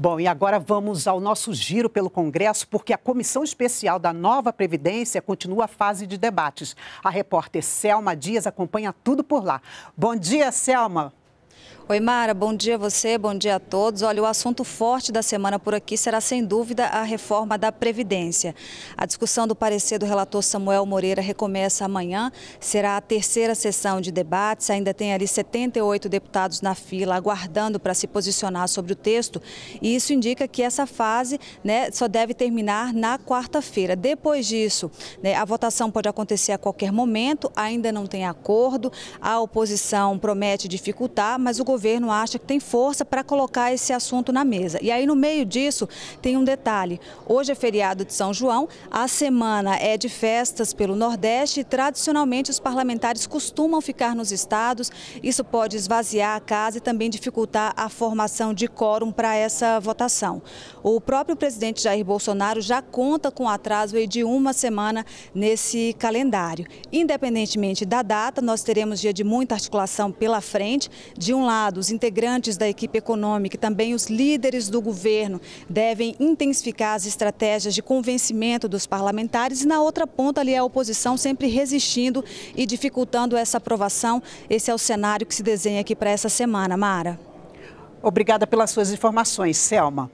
Bom, e agora vamos ao nosso giro pelo Congresso, porque a Comissão Especial da Nova Previdência continua a fase de debates. A repórter Selma Dias acompanha tudo por lá. Bom dia, Selma. Oi, Mara, bom dia a você, bom dia a todos. Olha, o assunto forte da semana por aqui será, sem dúvida, a reforma da Previdência. A discussão do parecer do relator Samuel Moreira recomeça amanhã, será a terceira sessão de debates, ainda tem ali 78 deputados na fila aguardando para se posicionar sobre o texto, e isso indica que essa fase né, só deve terminar na quarta-feira. Depois disso, né, a votação pode acontecer a qualquer momento, ainda não tem acordo, a oposição promete dificultar, mas o governo governo acha que tem força para colocar esse assunto na mesa. E aí, no meio disso, tem um detalhe. Hoje é feriado de São João, a semana é de festas pelo Nordeste e, tradicionalmente, os parlamentares costumam ficar nos estados. Isso pode esvaziar a casa e também dificultar a formação de quórum para essa votação. O próprio presidente Jair Bolsonaro já conta com atraso de uma semana nesse calendário. Independentemente da data, nós teremos dia de muita articulação pela frente. De um lado, os integrantes da equipe econômica e também os líderes do governo devem intensificar as estratégias de convencimento dos parlamentares e na outra ponta ali a oposição sempre resistindo e dificultando essa aprovação. Esse é o cenário que se desenha aqui para essa semana, Mara. Obrigada pelas suas informações, Selma.